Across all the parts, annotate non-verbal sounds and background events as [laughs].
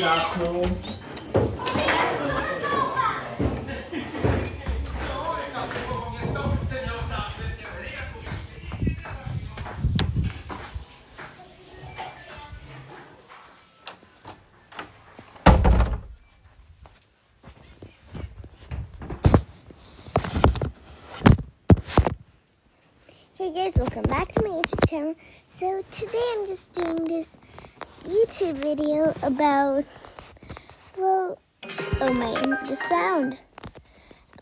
Hey guys, welcome back to my YouTube channel. So today I'm just doing this YouTube video about, well, oh my, the sound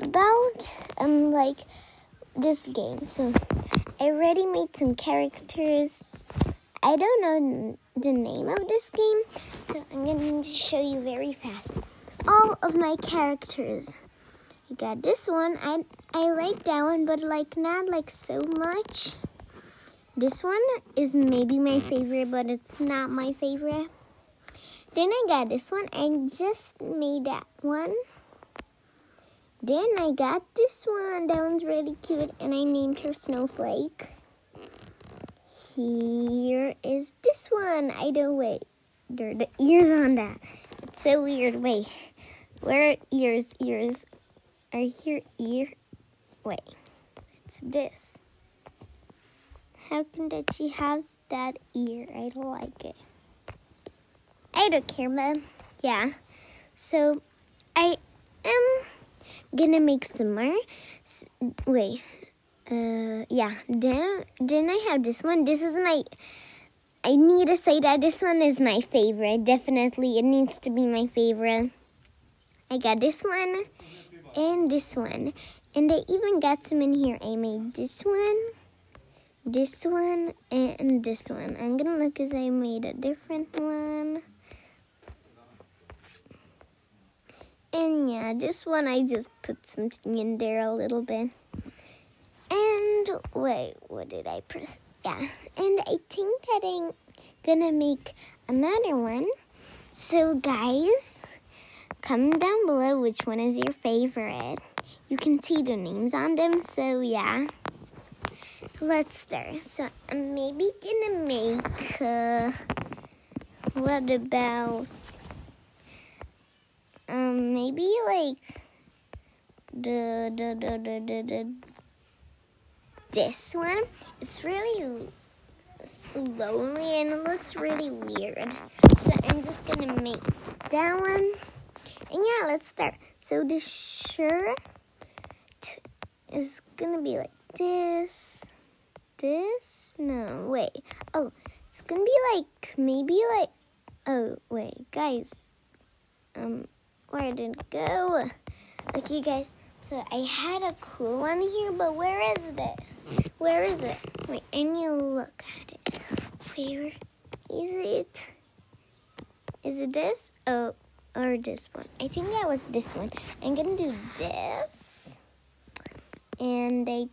about um like this game. So I already made some characters. I don't know the name of this game, so I'm going to show you very fast all of my characters. I got this one. I I like that one, but like not like so much. This one is maybe my favorite, but it's not my favorite. Then I got this one. I just made that one. Then I got this one. That one's really cute, and I named her Snowflake. Here is this one. I don't wait. There are the ears on that. It's so weird. Wait, where are ears? Ears are here ear wait it's this how can that she has that ear? I don't like it. I don't care but yeah. So i am gonna make some more. S- wait. Uh yeah. Then then i have this one? This is my i need to say that this one is my favorite. Definitely it needs to be my favorite. I got this one and this one. And I even got some in here. I made this one, this one, and this one. I'm gonna look as I made a different one. And yeah, this one I just put something in there a little bit. And wait, what did I press? Yeah, and I think that I'm gonna make another one. So guys, comment down below which one is your favorite. You can see the names on them, so yeah. Let's start. So I'm maybe gonna make, uh, what about, um, maybe like the, the, the, the, the, the this one. It's really lonely and it looks really weird. So I'm just gonna make that one. And yeah, let's start. So the shirt is gonna be like this, this. No, wait. Oh, it's gonna be like maybe like. Oh wait, guys. Um, where did it go? Okay, guys. So I had a cool one here, but where is it? Where is it? Wait, I need to look at it. Where is it? Is it this? Oh or this one. I think that was this one. I'm gonna do this, and I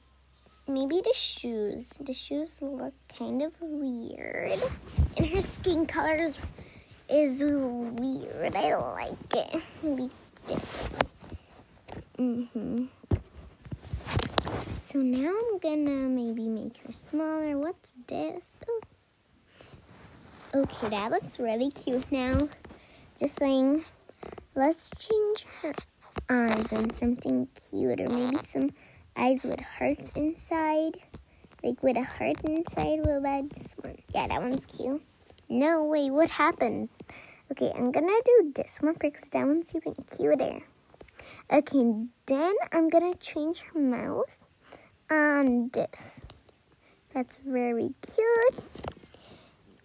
maybe the shoes. The shoes look kind of weird, and her skin color is is weird. I don't like it. Maybe this. Mhm. So now I'm gonna maybe make her smaller. What's this? Oh. Okay, that looks really cute now. Just saying. Let's change her eyes on something cute, or maybe some eyes with hearts inside. Like with a heart inside. What about this one? Yeah, that one's cute. No, wait, what happened? Okay, I'm gonna do this one because that one's even cuter. Okay, then I'm gonna change her mouth on this. That's very cute.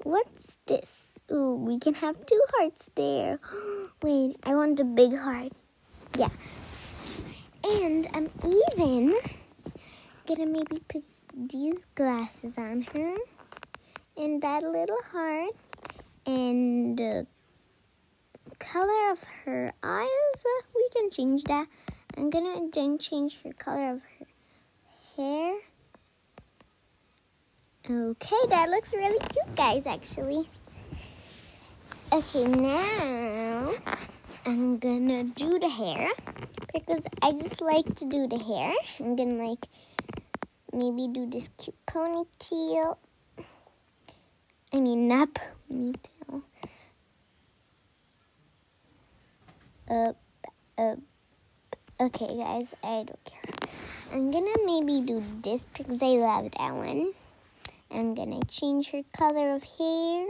What's this? Ooh, we can have two hearts there. [gasps] Wait, I want a big heart. Yeah. And I'm even gonna maybe put these glasses on her. And that little heart. And the color of her eyes, we can change that. I'm gonna then change the color of her hair. Okay, that looks really cute, guys, actually. Okay, now [laughs] I'm gonna do the hair because I just like to do the hair. I'm gonna like maybe do this cute ponytail. I mean, not ponytail. up, up. Okay, guys, I don't care. I'm gonna maybe do this because I love that one. I'm gonna change her color of hair.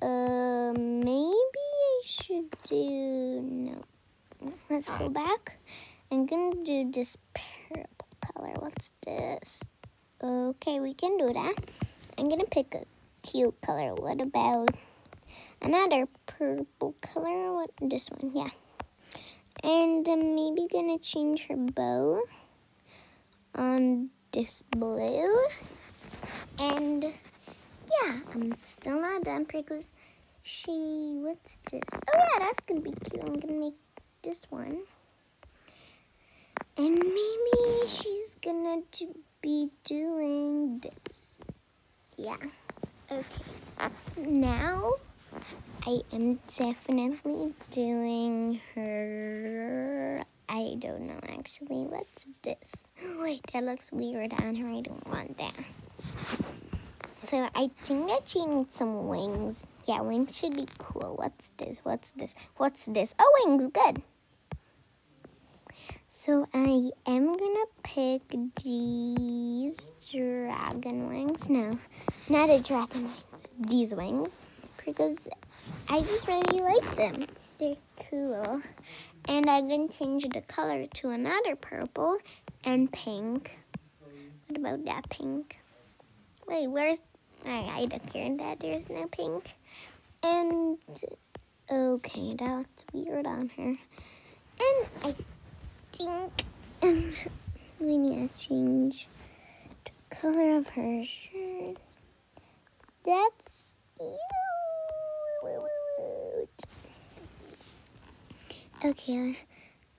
Uh, maybe I should do no. Let's go back. I'm gonna do this purple color. What's this? Okay, we can do that. I'm gonna pick a cute color. What about another purple color? What this one? Yeah. And I'm maybe gonna change her bow on this blue. And yeah, I'm still not done because she, what's this? Oh yeah, that's gonna be cute. I'm gonna make this one. And maybe she's gonna be doing this. Yeah. Okay. Now I am definitely doing her. I don't know actually. What's this? [gasps] Wait, that looks weird on her. I don't want that. So I think that she needs some wings. Yeah, wings should be cool. What's this? What's this? What's this? Oh, wings, good. So I am gonna pick these dragon wings. No, not a dragon wings. These wings. Because I just really like them. They're cool. And I'm gonna change the color to another purple and pink. What about that pink? Wait, where's I, I don't care that there's no pink. And okay, that's weird on her. And I think um, [laughs] we need to change the color of her shirt. That's cute. Okay,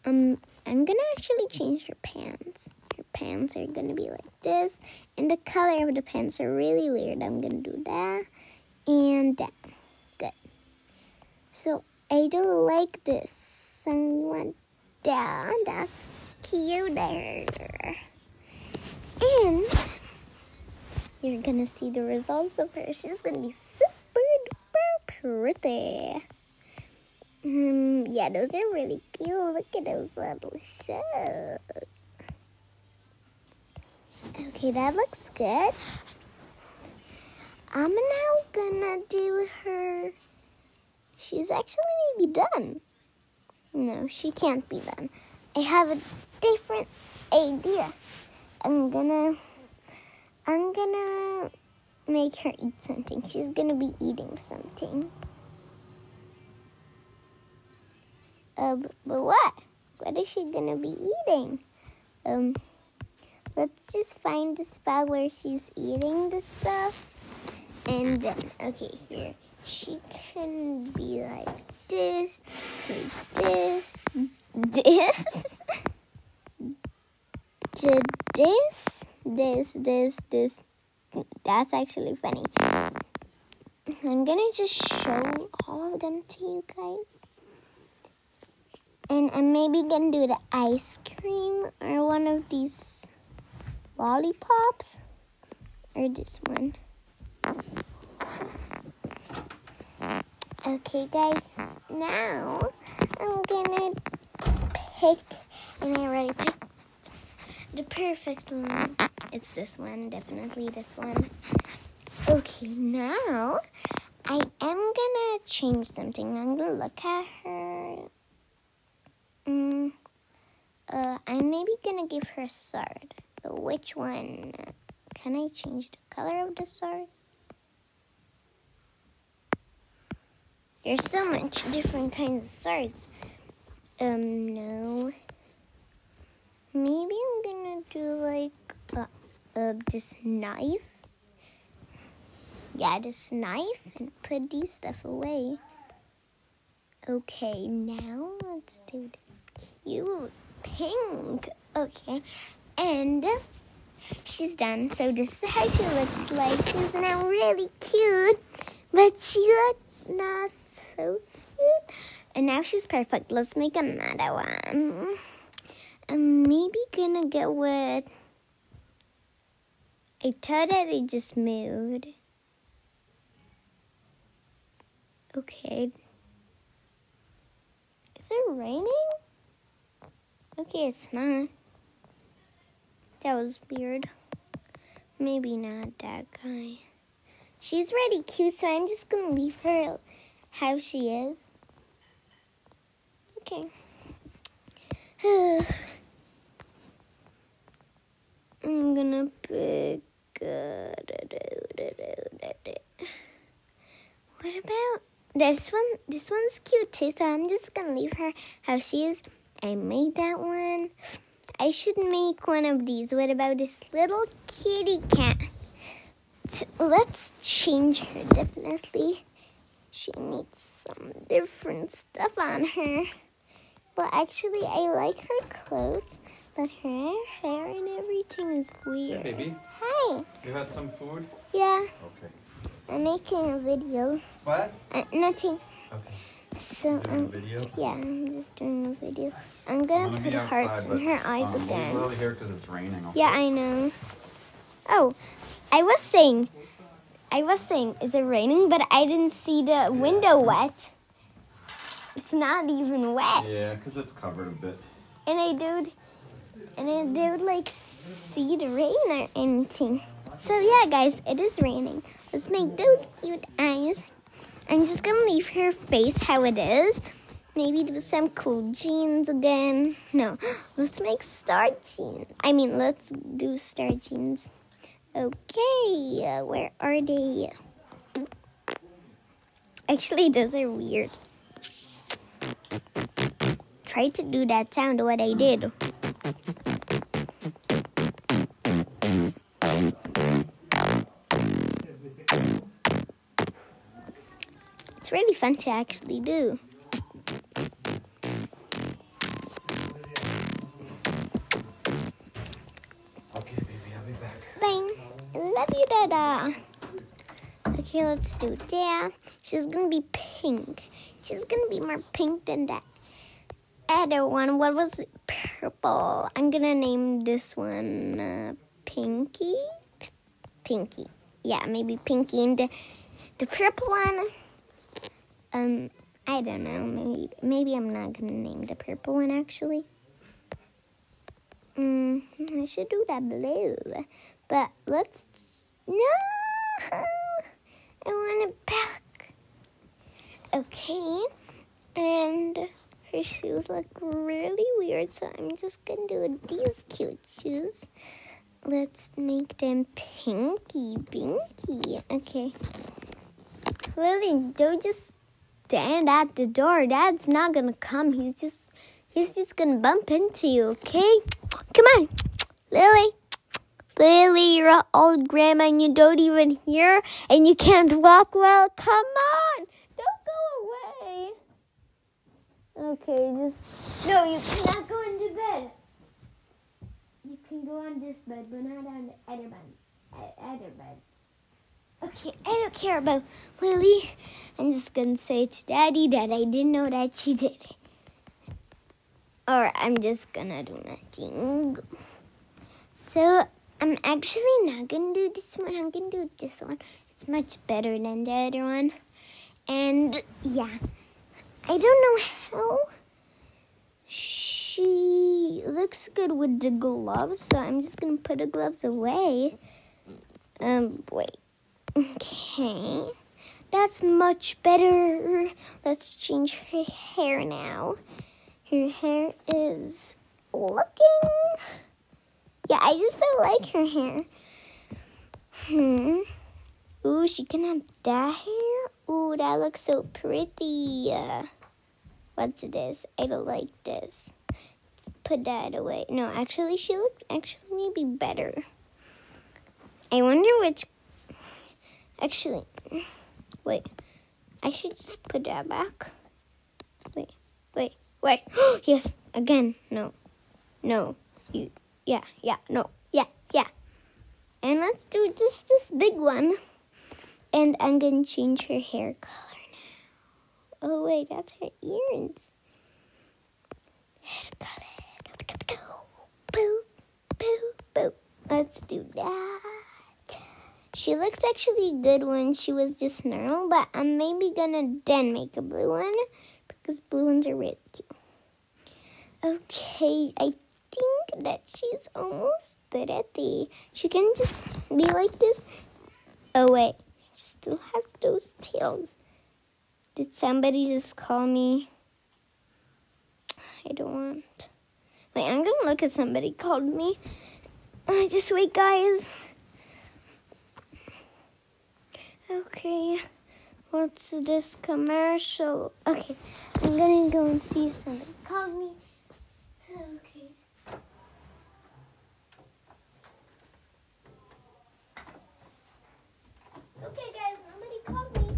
um, I'm gonna actually change her pants pants are gonna be like this. And the color of the pants are really weird. I'm gonna do that and that. Good. So I don't like this. I want that. That's cuter. And you're gonna see the results of her. She's gonna be super duper pretty. Um, yeah, those are really cute. Look at those little shoes. Okay, that looks good. I'm now gonna do her. She's actually maybe done. No, she can't be done. I have a different idea. I'm gonna. I'm gonna make her eat something. She's gonna be eating something. Uh, but what? What is she gonna be eating? Um. Let's just find the spot where she's eating the stuff. And then, okay, here. She can be like this, like this, this, [laughs] this, this, this, this. That's actually funny. I'm gonna just show all of them to you guys. And I'm maybe gonna do the ice cream or one of these lollipops or this one. Okay, guys, now I'm gonna pick, and I already picked the perfect one. It's this one, definitely this one. Okay, now I am gonna change something. I'm gonna look at her. Mm, uh, I'm maybe gonna give her a sword. Which one? Can I change the color of the sword? There's so much different kinds of swords. Um, no. Maybe I'm gonna do like uh, uh, this knife. Yeah, this knife and put these stuff away. Okay, now let's do this cute pink. Okay, and she's done. So this is how she looks like. She's now really cute, but she looked not so cute. And now she's perfect. Let's make another one. I'm maybe gonna go with I just moved. Okay. Is it raining? Okay, it's not. That was weird. Maybe not that guy. She's really cute, so I'm just gonna leave her how she is. Okay. [sighs] I'm gonna pick. Uh, what about this one? This one's cute too, so I'm just gonna leave her how she is. I made that one. I should make one of these. What about this little kitty cat? Let's change her definitely. She needs some different stuff on her. Well, actually, I like her clothes, but her hair and everything is weird. Hey, baby. Hi. You had some food? Yeah, Okay. I'm making a video. What? Uh, nothing. Okay. So, um, video? yeah, I'm just doing a video. I'm I'm gonna gonna put be hearts outside, in her eyes um, again. We'll here because it's raining. okay? Yeah, I know. Oh, I was saying, I was saying, is it raining? But I didn't see the window wet. It's not even wet. Yeah, because it's covered a bit. And I did, and I did like see the rain or anything. So yeah, guys, it is raining. Let's make those cute eyes. I'm just gonna leave her face how it is. Maybe do some cool jeans again. No, [gasps] let's make star jeans. I mean, let's do star jeans. Okay, uh, where are they? Actually, those are weird. Try to do that sound what I did. Really fun to actually do. Okay, baby, I'll be back. Bang. Love you, Dada. Okay, let's do that. She's gonna be pink. She's gonna be more pink than that other one. What was it? Purple. I'm gonna name this one uh, Pinky. P- Pinky. Yeah, maybe Pinky. And the, the purple one. Um, I don't know. Maybe maybe I'm not gonna name the purple one actually. Mm, I should do that blue. But let's. No! [laughs] I want it back. Okay. And her shoes look really weird, so I'm just gonna do these cute shoes. Let's make them pinky binky. Okay. Lily, don't just stand at the door. Dad's not gonna come. He's just he's just gonna bump into you, okay? Come on, Lily. Lily, you're an old grandma and you don't even hear and you can't walk well. Come on! Don't go away. Okay, just no, you cannot go into bed. You can go on this bed, but not on the other bed. Other bed. Okay, I don't care about Lily. I'm just gonna say to Daddy that I didn't know that she did it. Or I'm just gonna do nothing. So I'm actually not gonna do this one. I'm gonna do this one. It's much better than the other one. And yeah, I don't know how she looks good with the gloves, so I'm just gonna put the gloves away. Um, wait. Okay, that's much better. Let's change her hair now. Her hair is looking. Yeah, I just don't like her hair. Hmm. Ooh, she can have that hair. Ooh, that looks so pretty. Uh, what's this? I don't like this. Put that away. No, actually, she looked actually maybe better. I wonder which. Actually, wait. I should just put that back. Wait, wait, wait. [gasps] yes, again. No, no. You. Yeah, yeah, no, yeah, yeah. And let's do just this big one. And I'm gonna change her hair color now. Oh wait, that's her earrings. Hair color. Let's do that. She looks actually good when she was just normal, but I'm maybe gonna then make a blue one because blue ones are really cute. Okay, I think that she's almost ready. She can just be like this. Oh wait, she still has those tails. Did somebody just call me? I don't want. Wait, I'm gonna look at somebody called me. Uh, just wait, guys. Okay, what's this commercial? Okay, I'm gonna go and see somebody called me. Okay. Okay, guys, nobody called me.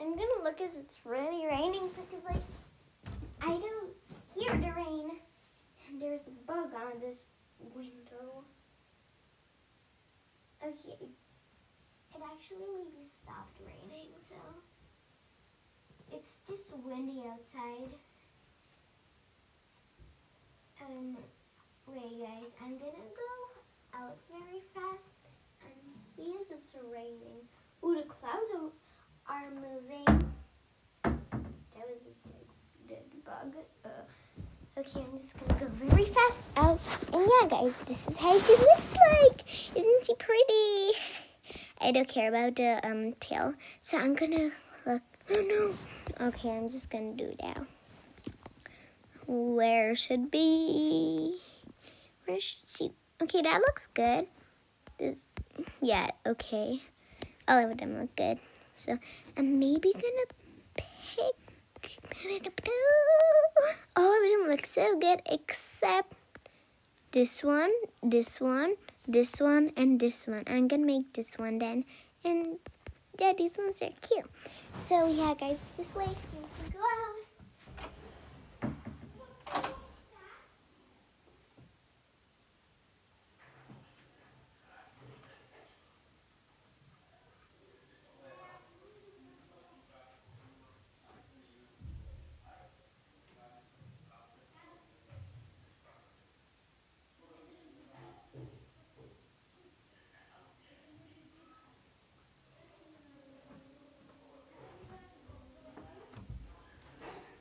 I'm gonna look as it's really raining because, like, I don't hear the rain. And there's a bug on this window. Okay. It actually maybe stopped raining, so. It's just windy outside. Um, wait, guys, I'm gonna go out very fast and see if it's raining. Ooh, the clouds are, moving. That was a dead, dead bug. Uh, okay, I'm just gonna go very fast out. And yeah, guys, this is how she looks like. Isn't she pretty? I don't care about the um tail, so I'm gonna look. Oh no. Okay, I'm just gonna do it now. Where should be? Where should she? Okay, that looks good. This, yeah, okay. All of them look good. So I'm maybe gonna pick. All of them look so good except this one, this one, this one, and this one. I'm gonna make this one then. And yeah, these ones are cute. So yeah, guys, this way go out.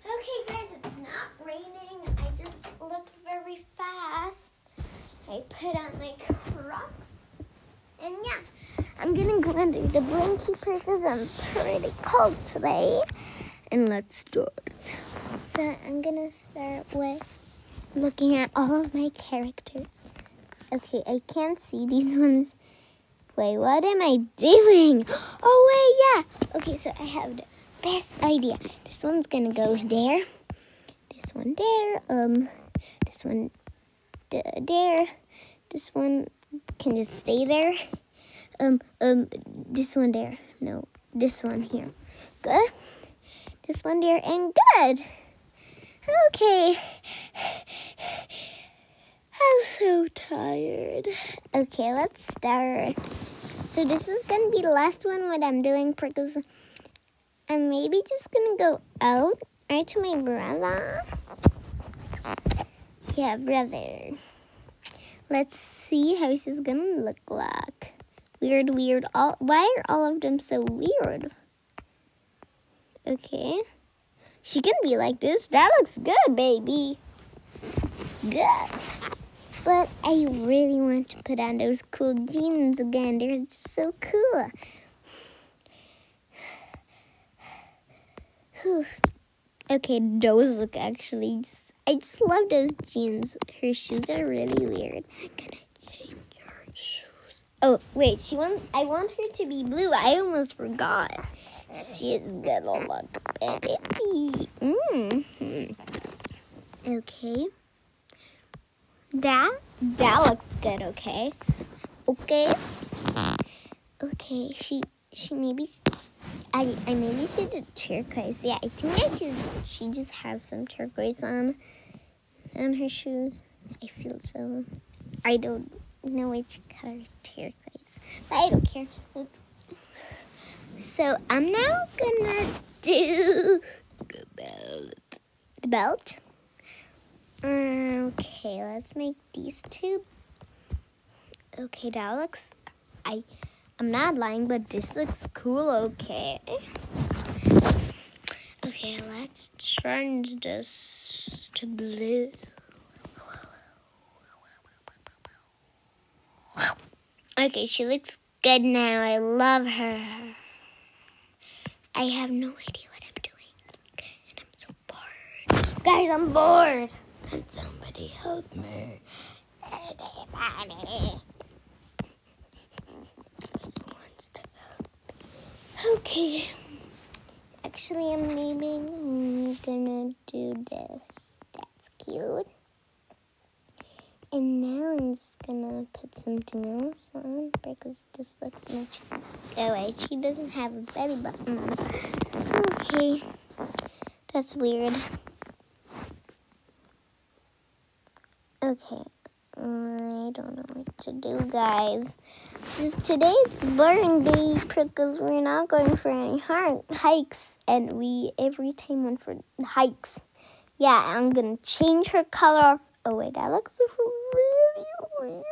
Okay, guys, it's not raining. I just looked very fast. I put on my Crocs. And yeah, I'm gonna go under the blanket because I'm pretty cold today. And let's start. So I'm gonna start with looking at all of my characters. Okay, I can't see these [laughs] ones. Wait, what am I doing? [gasps] Oh, wait, yeah. Okay, so I have the best idea. This one's gonna go there. This one there. Um, this one there. This one can just stay there. Um, um, this one there. No, this one here. Good. This one there and good. Okay. I'm so tired. Okay, let's start. So this is gonna be the last one what I'm doing because I'm maybe just gonna go out right to my brother. Yeah, brother. Let's see how she's gonna look like. Weird, weird. All why are all of them so weird? Okay. She can be like this. That looks good, baby. Good. But I really want to put on those cool jeans again. They're so cool. [sighs] Whew. Okay, those look actually. I just love those jeans. Her shoes are really weird. Can I change her shoes? Oh wait, she wants. I want her to be blue. I almost forgot. She's gonna look baby. Mm-hmm. Okay. That that looks good. Okay. Okay. Okay. She she maybe I I maybe should do turquoise. Yeah, I think I should. She just has some turquoise on on her shoes. I feel so. I don't know which color is turquoise, but I don't care. So I'm now gonna do the belt. The belt. Okay, let's make these two. Okay, that looks. I. I'm not lying, but this looks cool. Okay. Okay, let's change this to blue. Okay, she looks good now. I love her. I have no idea what I'm doing. And I'm so bored. Guys, I'm bored. Somebody help me? Anybody? Wants to help. Okay. Actually, I'm. I'm gonna do this. That's cute. And now I'm just gonna put something else on because this looks much. Oh wait, she doesn't have a belly button. Okay, that's weird. Okay, Mm, I don't know what to do, guys. This today it's boring day because we're not going for any hi- hikes, and we every time went for hikes. Yeah, I'm gonna change her color. Oh wait, that looks really weird.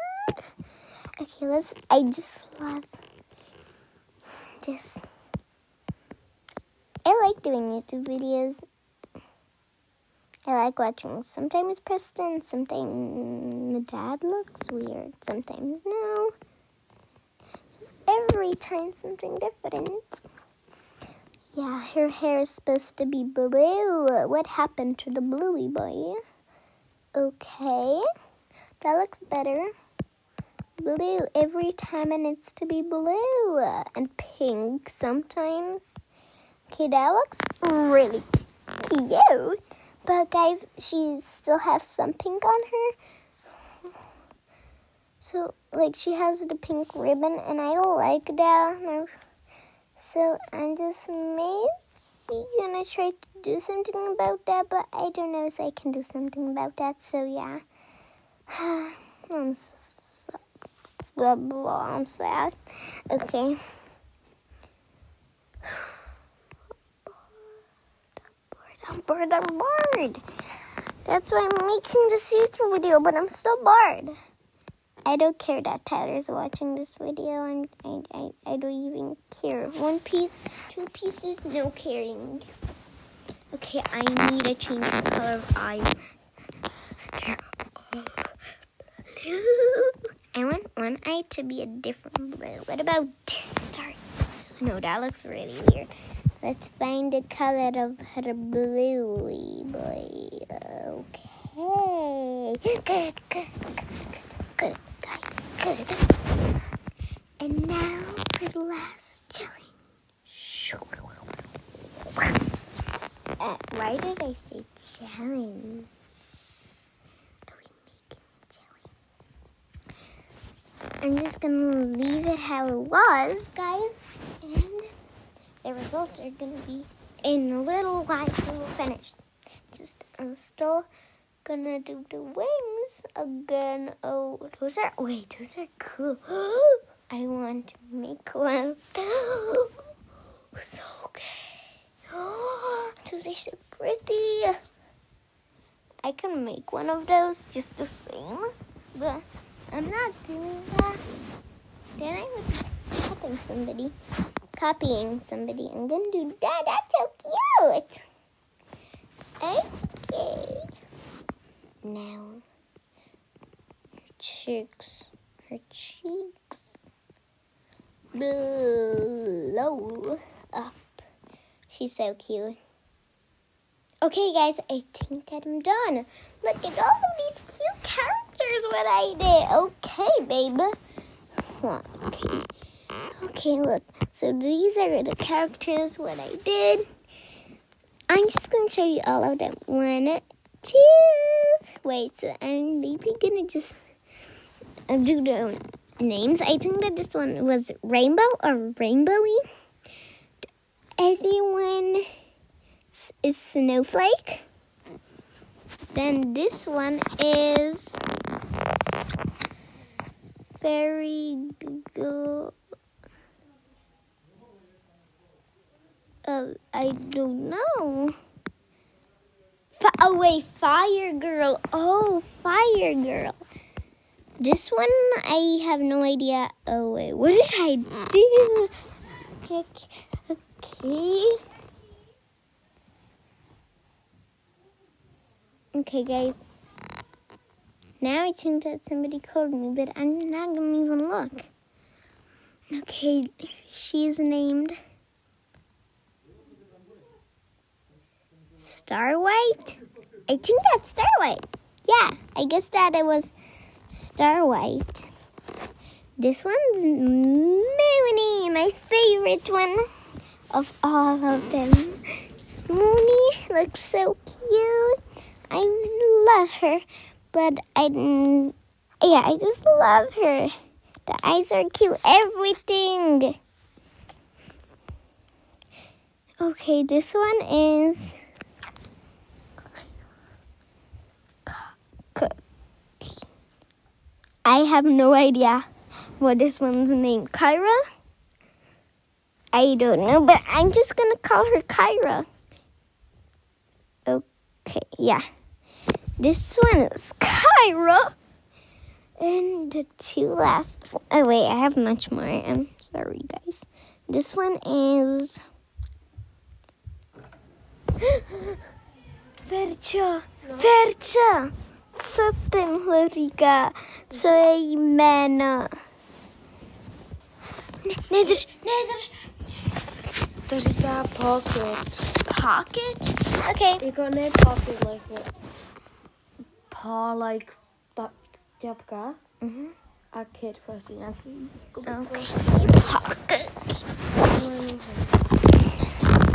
Okay, let's. I just love this. I like doing YouTube videos. I like watching. Sometimes Preston, sometimes the dad looks weird, sometimes no. Every time something different. Yeah, her hair is supposed to be blue. What happened to the bluey boy? Okay, that looks better. Blue every time, and it's to be blue and pink sometimes. Okay, that looks really cute. But guys, she still has some pink on her. So, like, she has the pink ribbon, and I don't like that. So, I'm just maybe gonna try to do something about that, but I don't know if I can do something about that. So, yeah. [sighs] I'm so, blah, blah, I'm sad. Okay. Bored, I'm bored. That's why I'm making this YouTube video, but I'm still bored. I don't care that Tyler's watching this video, and I, I, I don't even care. One piece, two pieces, no caring. Okay, I need to change the color of eyes. I want one eye to be a different blue. What about this dark? No, that looks really weird. Let's find the color of her bluey boy. Okay. Good, good, good, good, good. And now for the last challenge. Uh, why did I say challenge? Are we making a challenge? I'm just gonna leave it how it was, guys. And the results are going to be in a little while we will finish. Just I'm still gonna do the wings again. Oh, those are wait, those are cool. [gasps] I want to make one. [gasps] so okay. [gasps] those are so pretty. I can make one of those just the same, but I'm not doing that. Then I would be helping somebody copying somebody. I'm gonna do that. That's so cute. Okay. Now, her cheeks, her cheeks, blow up. She's so cute. Okay, guys, I think that I'm done. Look at all of these cute characters. What I did. Okay, baby. Okay. Okay, look. So these are the characters, what I did. I'm just going to show you all of them. One, two. Wait, so I'm maybe going to just uh, do the names. I think that this one was rainbow or rainbowy. Everyone is snowflake. Then this one is very good. Uh, I don't know. F- oh wait, Fire Girl. Oh, Fire Girl. This one, I have no idea. Oh wait, what did I do? Okay. Okay, guys. Now it seems that somebody called me, but I'm not gonna even look. Okay, she's named Starlight. I think that's Starlight. Yeah, I guess that it was Starlight. This one's Mooney, my favorite one of all of them. Mooney looks so cute. I love her, but I, yeah, I just love her. The eyes are cute, everything. Okay, this one is. I have no idea what this one's name. Kyra? I don't know, but I'm just gonna call her Kyra. Okay, yeah. This one is Kyra. And the two last. Oh, wait, I have much more. I'm sorry, guys. This one is. [gasps] Vercia! Vercia! Co ten říká? Co je jméno? Ne, nedrž, nedrž. To říká pocket. Pocket? Okay. Jako ne pocket, like what? Paw, like ta, ťapka. Mhm. A kid prostě nějaký. Okay. Pocket.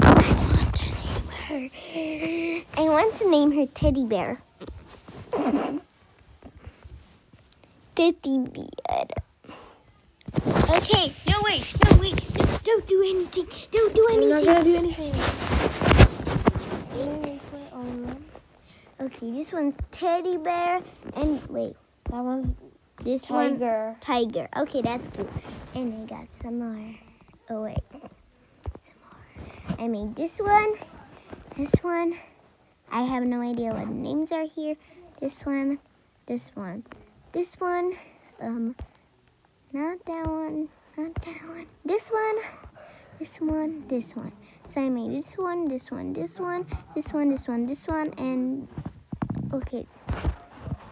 I want to name her. I want to name her Teddy Bear. Teddy Bear. Okay, no wait, no wait. Just don't do anything. Don't do anything. I'm not gonna do anything. Okay, this one's Teddy Bear and wait, That one's this one tiger. Tiger. Okay, that's cute. And I got some more. Oh wait, some more. I made this one, this one. I have no idea what the names are here. This one, this one, this one. Um, not that one, not that one. This one, this one, this one. So I made this one, this one, this one, this one, this one, this one, and okay,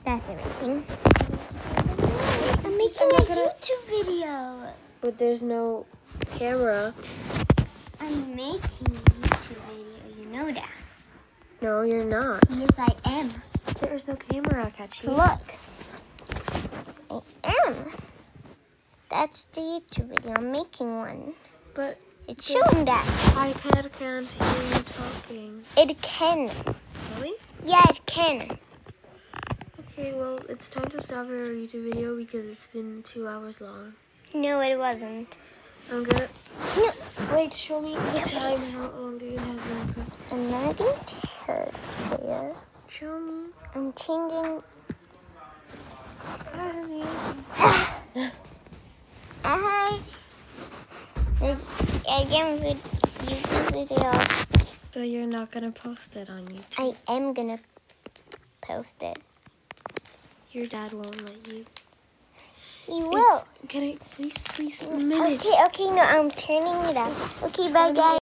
that's everything. I'm making a YouTube video. But there's no camera. I'm making a YouTube video. You know that. No, you're not. Yes, I am. There's no camera, catching. Look. Oh, I am. That's the YouTube video. I'm making one. But It's showing that. iPad can't hear you talking. It can. Really? Yeah, it can. Okay, well, it's time to stop our YouTube video because it's been two hours long. No, it wasn't. I'm gonna. No. Wait, show me the time. How long do you have left? I'm not to turn here. Show me. I'm changing. What is it? Hi. This again with YouTube video. So you're not gonna post it on YouTube. I am gonna post it. Your dad won't let you. He will. It's, can I please, please, mm, a minute? Okay, okay, no, I'm turning it up. Okay, bye guys.